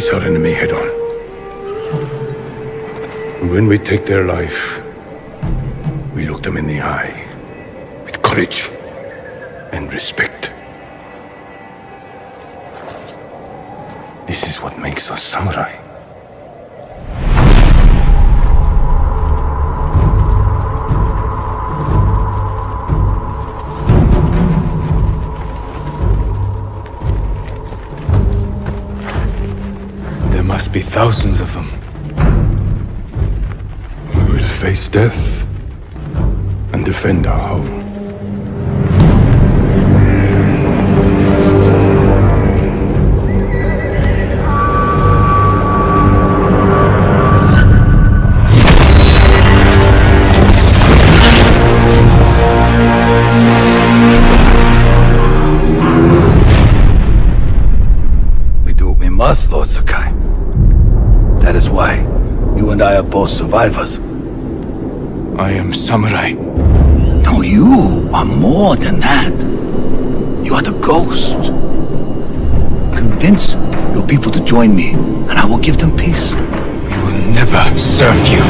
face our enemy head on. And when we take their life, we look them in the eye with courage and respect. This is what makes us samurai. Must be thousands of them. We will face death and defend our home. We do what we must, Lord Sakai. That is why you and I are both survivors. I am samurai. No, you are more than that. You are the ghost. Convince your people to join me, and I will give them peace. We will never serve you.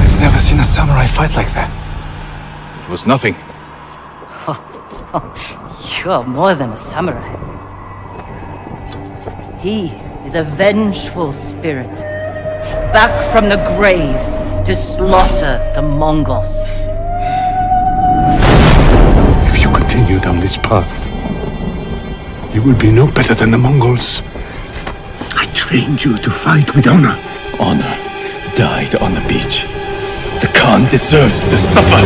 I've never seen a samurai fight like that. It was nothing. You're more than a samurai. He is a vengeful spirit, back from the grave to slaughter the Mongols. If you continue down this path, you will be no better than the Mongols. I trained you to fight with honor. Honor died on the beach. The Khan deserves to suffer.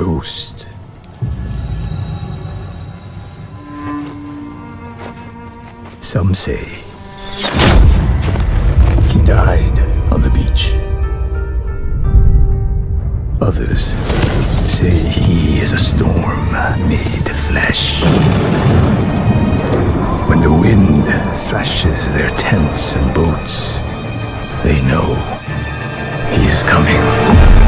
Ghost. Some say he died on the beach. Others say he is a storm made flesh. When the wind thrashes their tents and boats, they know he is coming.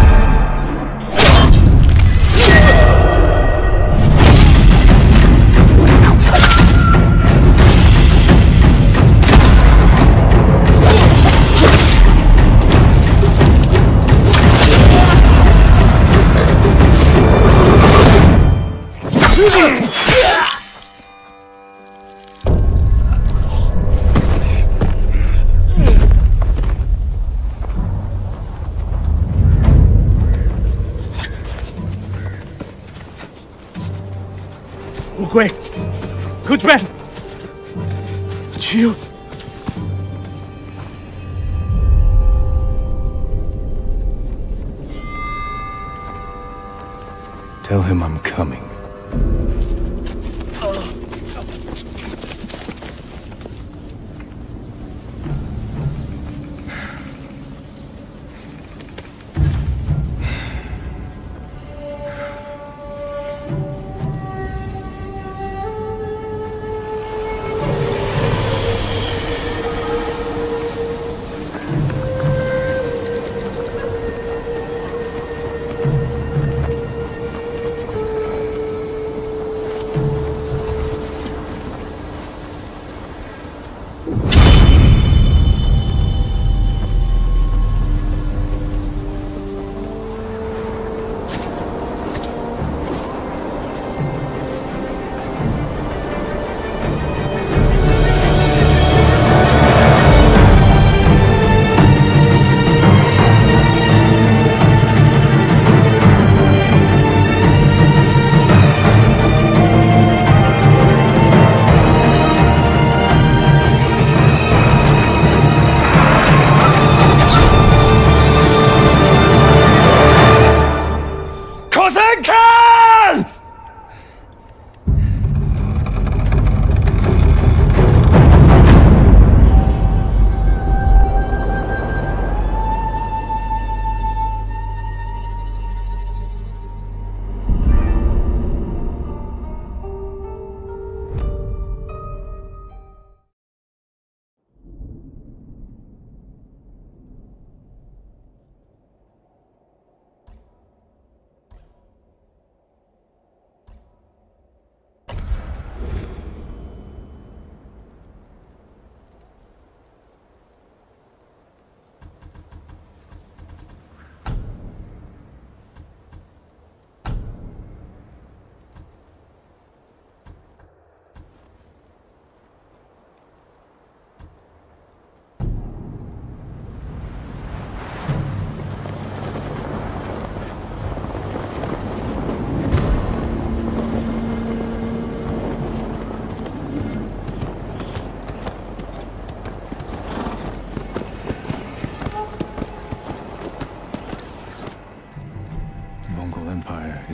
Kuchman! Chiu! Tell him I'm coming.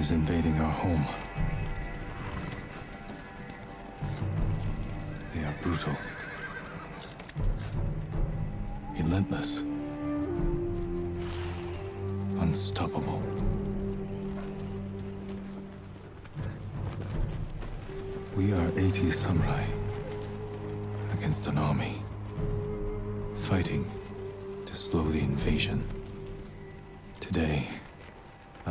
Is invading our home. They are brutal. Relentless. Unstoppable. We are 80 samurai against an army. Fighting to slow the invasion. Today,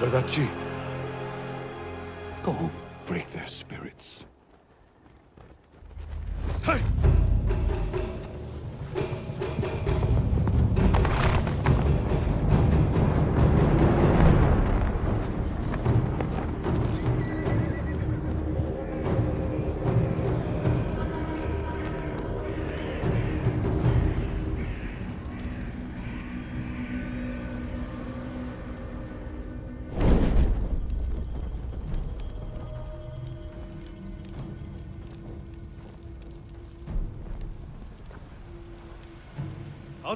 Nodadachi, go break their spirits.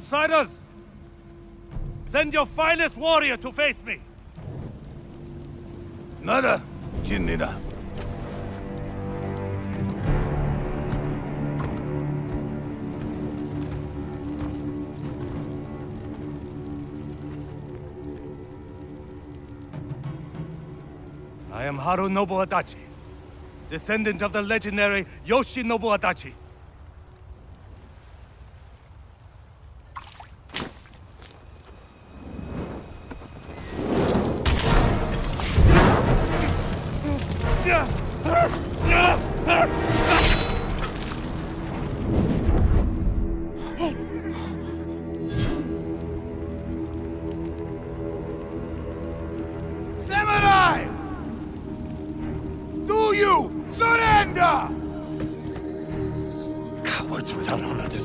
Outsiders! Send your finest warrior to face me! Nada, Jinnida. I am Haru Nobu Adachi, descendant of the legendary Yoshinobu Adachi.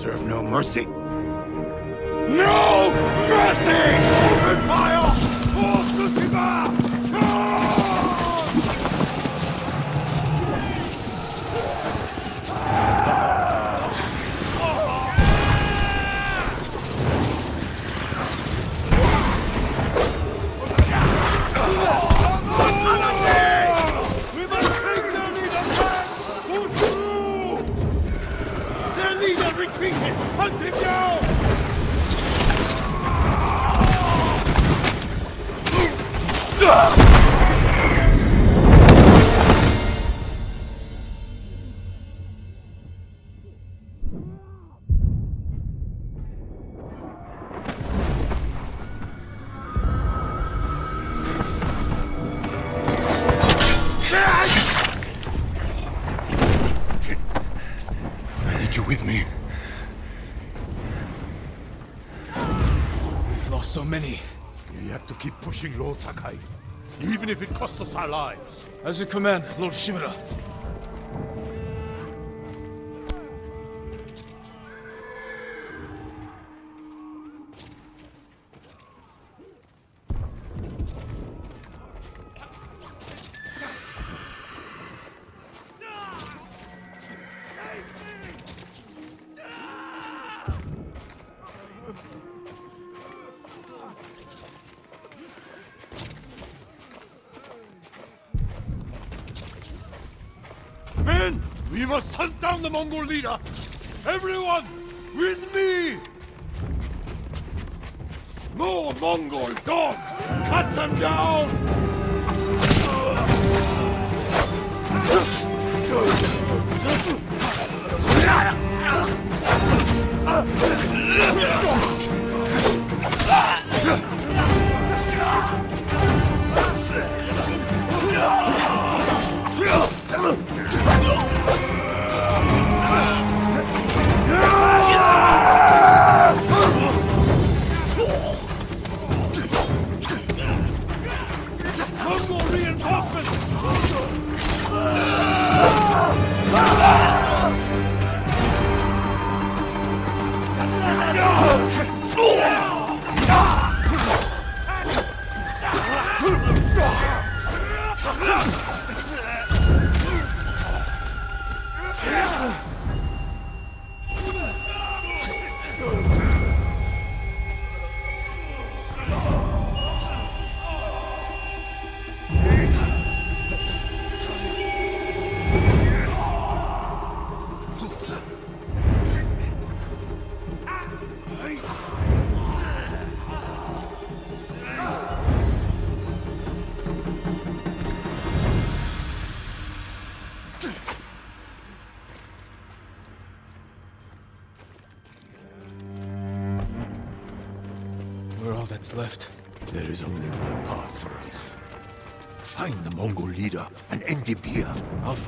Deserve no mercy. No mercy! We've so many. We have to keep pushing Lord Sakai, even if it costs us our lives. As you command, Lord Shimura.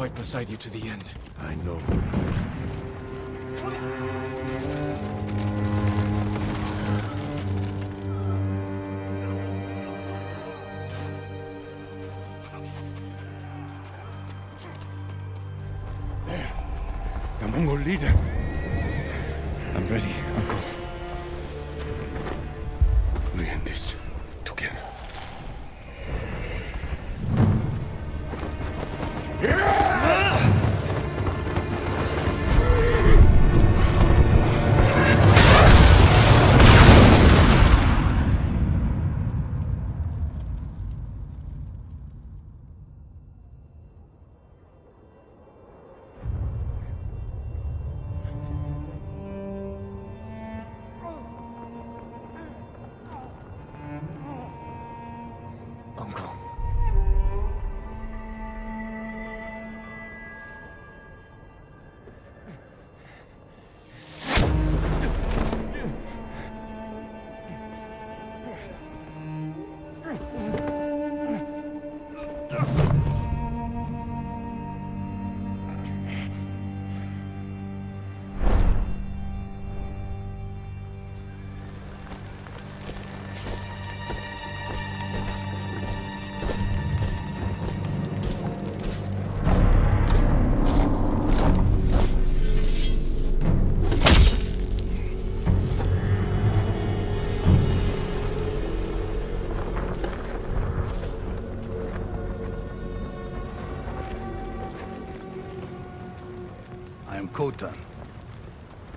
Fight beside you to the end. I know. The Mongol leader. I'm ready, Uncle.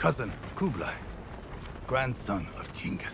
Cousin of Kublai, grandson of Genghis.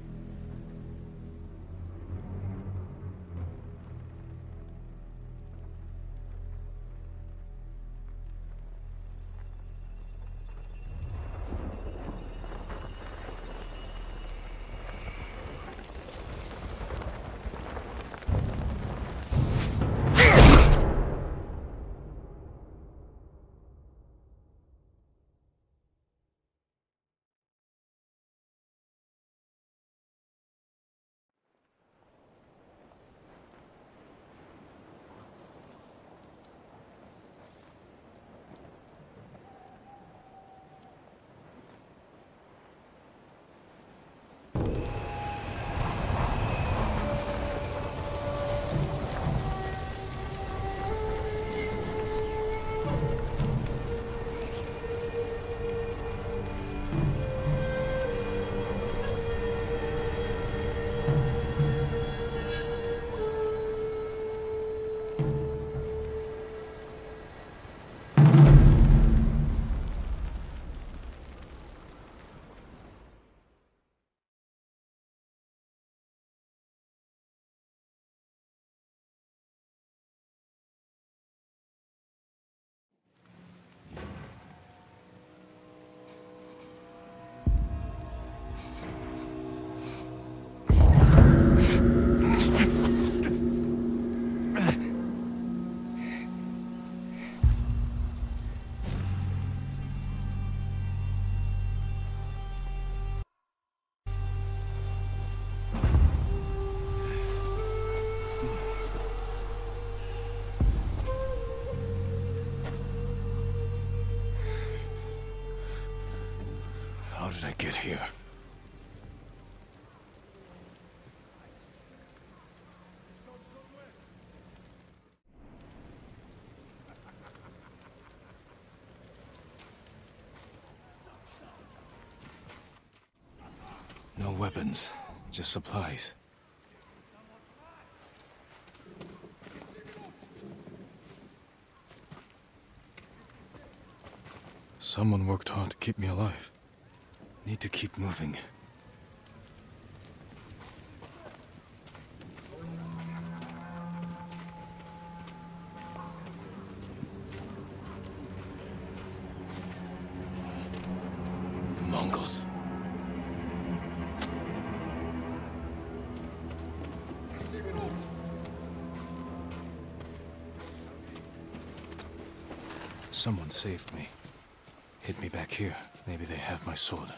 Weapons, just supplies. Someone worked hard to keep me alive. Need to keep moving. Someone saved me. Hid me back here. Maybe they have my sword.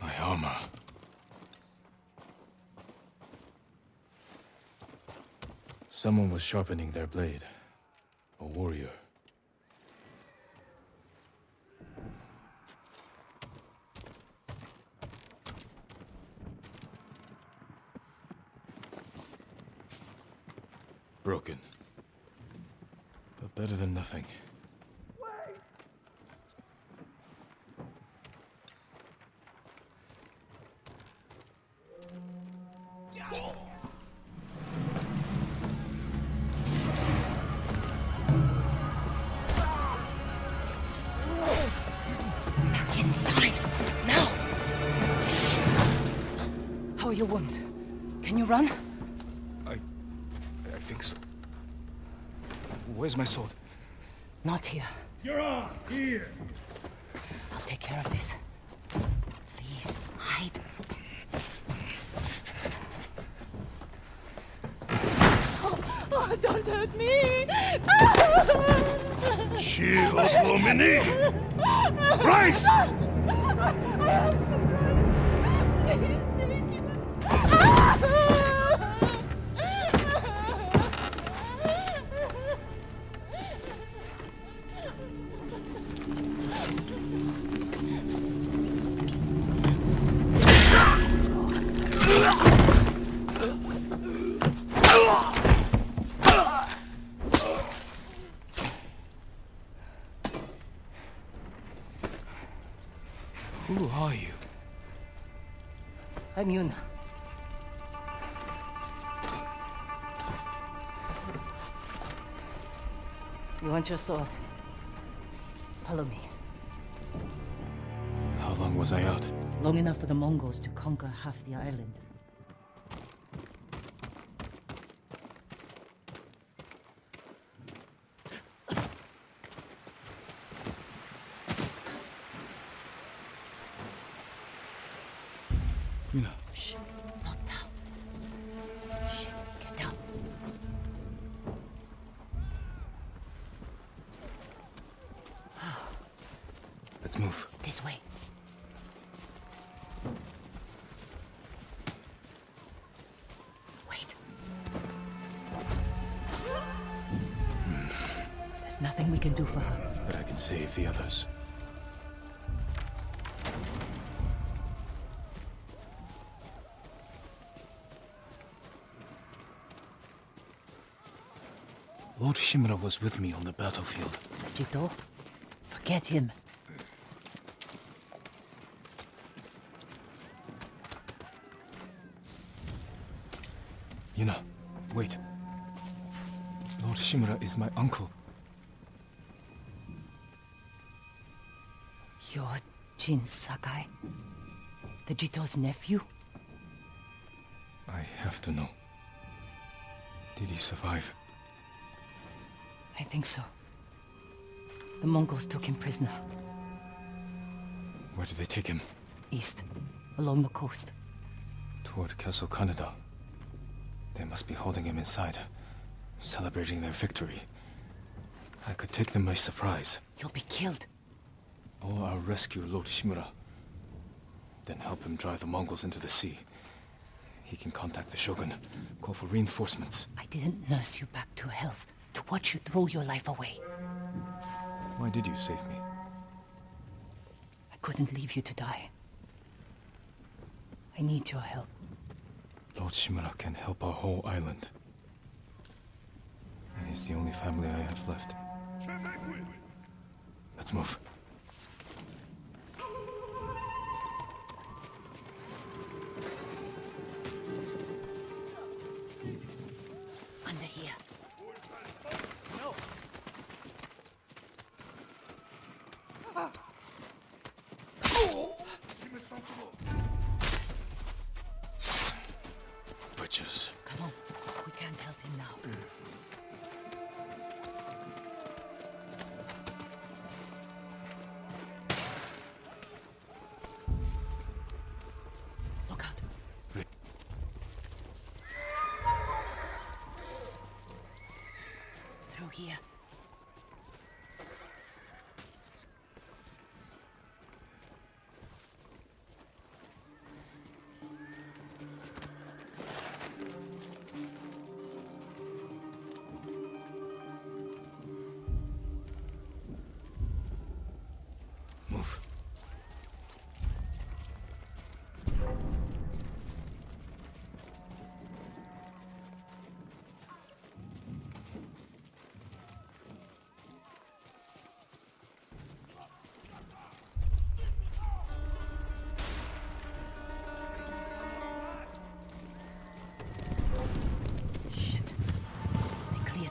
My armor. Someone was sharpening their blade. Your wounds? Can you run? I... I think so. Where's my sword? Not here. You're on! Here! I'll take care of this. Please, hide. Oh, oh, don't hurt me! Shield Lumini! Rice! Please take it. Who are you? I'm Yuna. Want your sword? Follow me. How long was I out? Long enough for the Mongols to conquer half the island. This way. Wait. There's nothing we can do for her. But I can save the others. Lord Shimura was with me on the battlefield. Jito, forget him. Yuna, wait. Lord Shimura is my uncle. You're Jin Sakai, the Jito's nephew? I have to know. Did he survive? I think so. The Mongols took him prisoner, Where did they take him? east, along the coast. Toward Castle Kaneda. They must be holding him inside, celebrating their victory. I could take them by surprise, You'll be killed. or I'll rescue Lord Shimura. Then help him drive the Mongols into the sea. He can contact the Shogun, call for reinforcements. I didn't nurse you back to health to watch you throw your life away. Why did you save me? I couldn't leave you to die. I need your help. Lord Shimura can help our whole island. And he's the only family I have left. Let's move.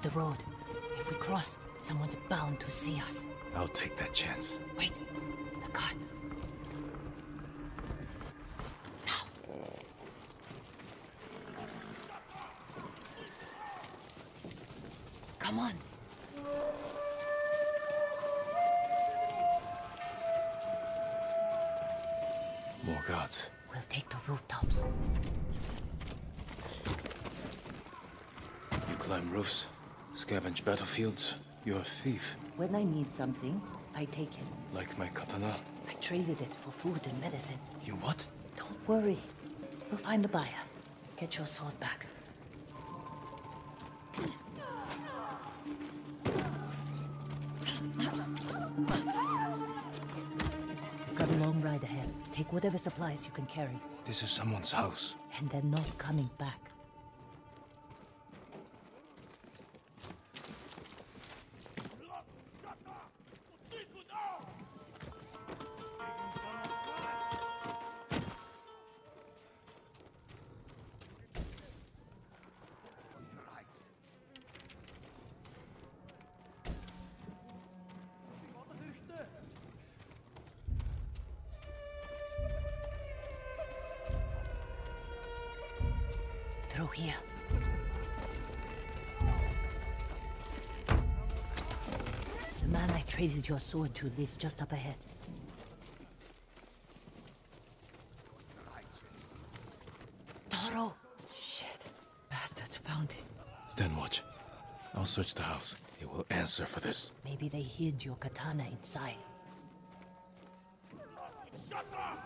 The road. If we cross, someone's bound to see us. I'll take that chance. Wait, battlefields. You're a thief. When I need something, I take it. Like my katana. I traded it for food and medicine. You what? Don't worry. We'll find the buyer. Get your sword back. You've got a long ride ahead. Take whatever supplies you can carry. This is someone's house. And they're not coming back. Your sword to lives just up ahead. Toro! Shit. Bastards found him. Stand watch. I'll search the house. They will answer for this. Maybe they hid your katana inside. Shut up!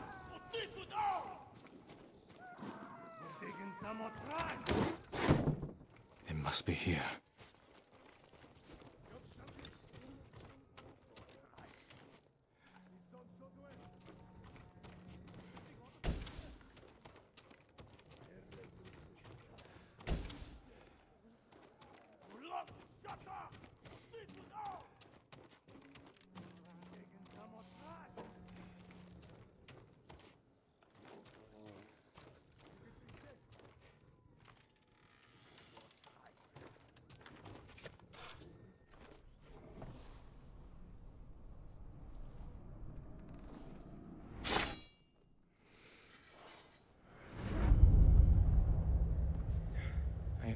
It must be here.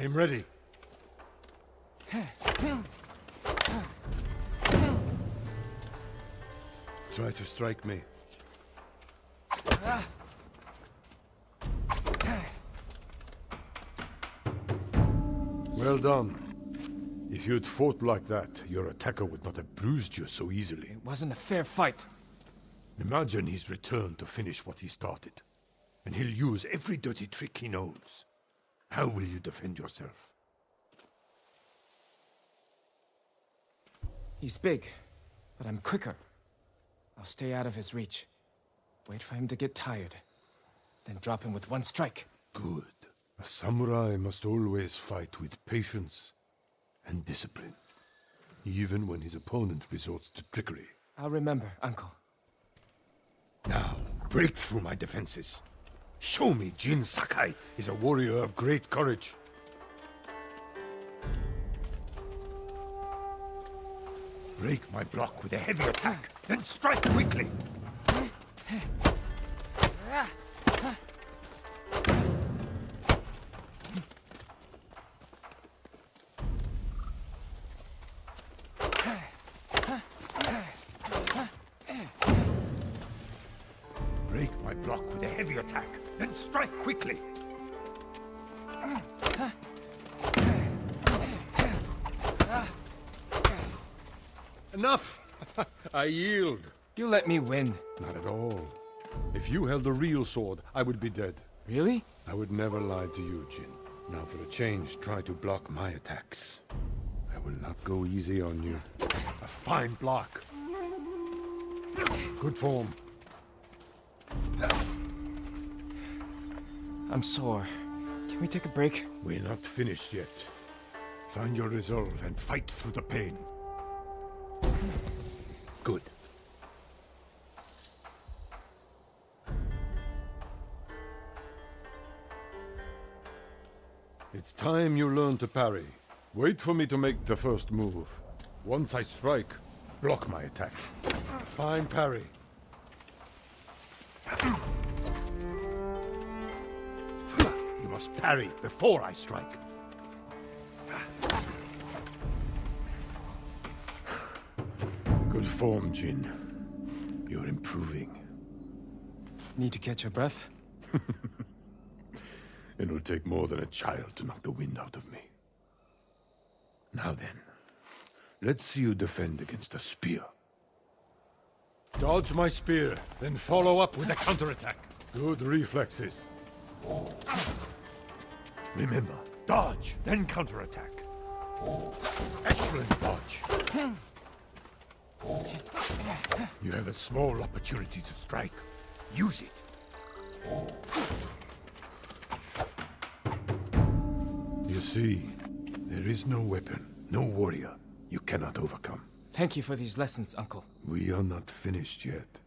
I am ready. Try to strike me. Well done. If you'd fought like that, your attacker would not have bruised you so easily. It wasn't a fair fight. Imagine he's returned to finish what he started. And he'll use every dirty trick he knows. How will you defend yourself? He's big, but I'm quicker. I'll stay out of his reach. Wait for him to get tired. Then drop him with one strike. Good. A samurai must always fight with patience and discipline, even when his opponent resorts to trickery. I'll remember, Uncle. Now, break through my defenses. Show me Jin Sakai is a warrior of great courage. Break my block with a heavy attack, then strike quickly. Enough! I yield. You let me win. Not at all. If you held a real sword, I would be dead. Really? I would never lie to you, Jin. Now for a change, try to block my attacks. I will not go easy on you. A fine block. Good form. I'm sore. We take a break? We're not finished yet. Find your resolve and fight through the pain. Good. It's time you learn to parry. Wait for me to make the first move. Once I strike, block my attack. Fine parry. Must parry before I strike. Good form, Jin. You're improving. Need to catch your breath? It'll take more than a child to knock the wind out of me. Now then, let's see you defend against a spear. Dodge my spear, then follow up with a counterattack. Good reflexes. Oh. Remember, dodge, then counterattack. Excellent dodge. You have a small opportunity to strike. Use it. You see, there is no weapon, no warrior you cannot overcome. Thank you for these lessons, Uncle. We are not finished yet.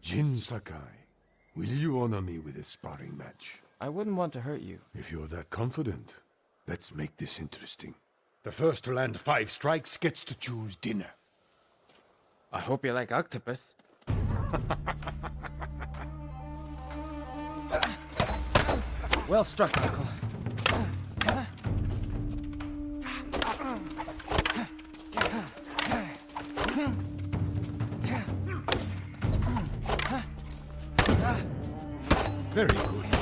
Jin Sakai, will you honor me with a sparring match? I wouldn't want to hurt you. If you're that confident, let's make this interesting. The first to land five strikes gets to choose dinner. I hope you like octopus. well struck, Uncle. Very good.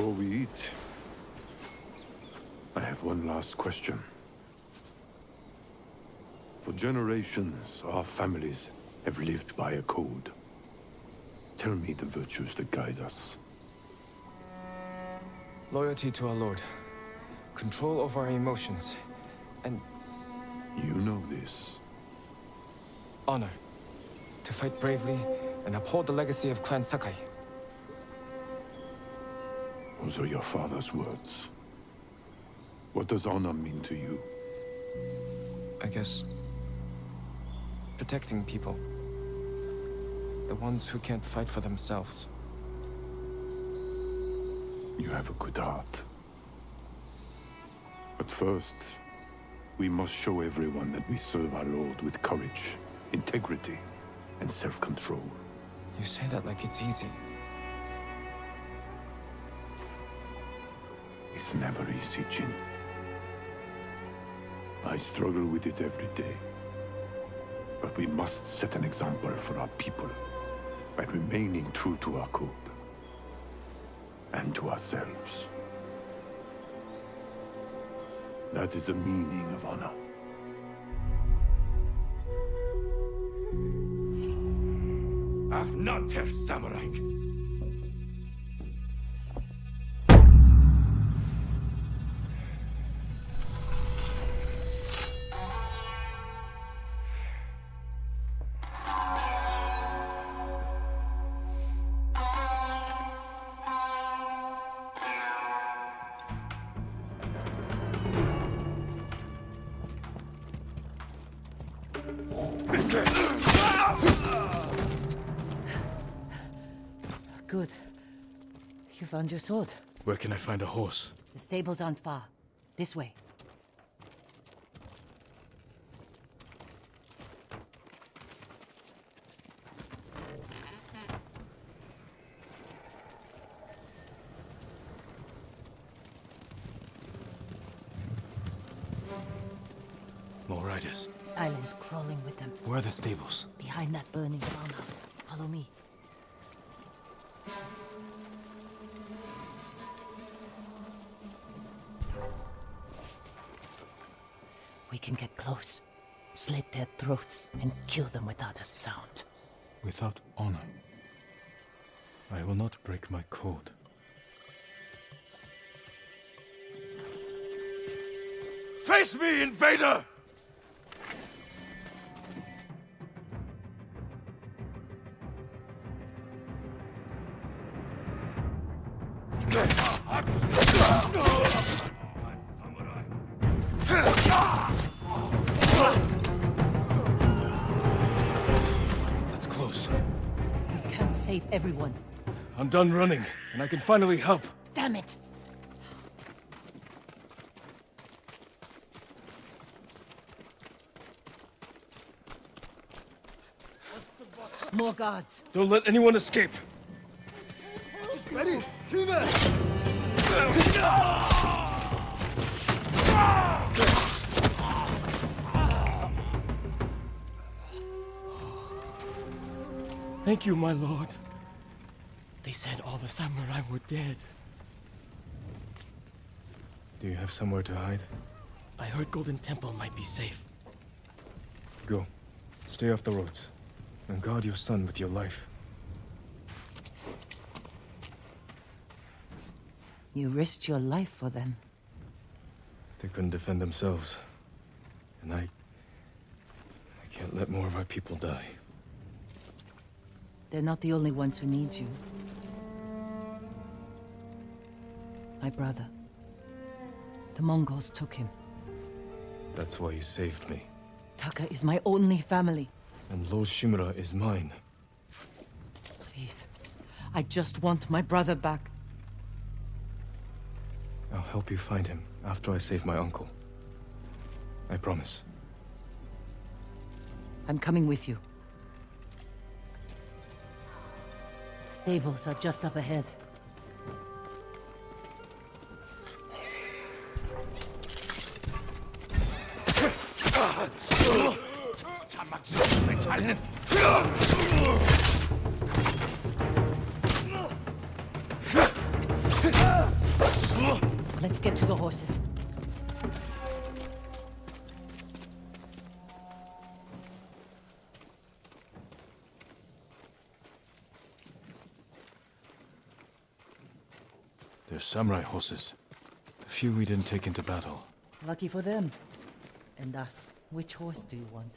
Before we eat, I have one last question. For generations, our families have lived by a code. Tell me the virtues that guide us. Loyalty to our Lord. Control over our emotions. And You know this. honor. To fight bravely and uphold the legacy of Clan Sakai. Those are your father's words. What does honor mean to you? I guess... Protecting people. The ones who can't fight for themselves. You have a good heart. But first, we must show everyone that we serve our Lord with courage, integrity, and self-control. You say that like it's easy. It's never easy, Jin. I struggle with it every day. But we must set an example for our people by remaining true to our code. And to ourselves. That is the meaning of honor. Ach, not Herr Samurai! Found your sword. Where can I find a horse? The stables aren't far. This way. More riders. Islands crawling with them. Where are the stables? Behind that burning farmhouse. Follow me. We can get close, slit their throats, and kill them without a sound. Without honor. I will not break my code. Face me, invader! Everyone. I'm done running, and I can finally help. Damn it! More guards. Don't let anyone escape. Thank you, my lord. They said all the samurai were dead. Do you have somewhere to hide? I heard Golden Temple might be safe. Go. Stay off the roads. And guard your son with your life. You risked your life for them. They couldn't defend themselves. And I... I can't let more of our people die. They're not the only ones who need you. My brother. The Mongols took him. That's why you saved me. Taka is my only family. And Lord Shimura is mine. Please. I just want my brother back. I'll help you find him after I save my uncle. I promise. I'm coming with you. Stables are just up ahead. Let's get to the horses. They're samurai horses. A few we didn't take into battle. Lucky for them. And us. Which horse do you want?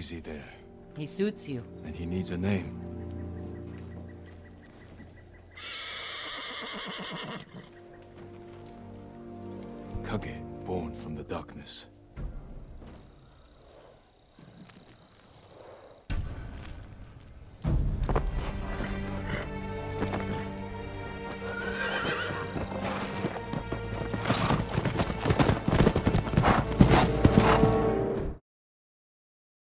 Easy there. He suits you. And he needs a name. Kage, born from the darkness.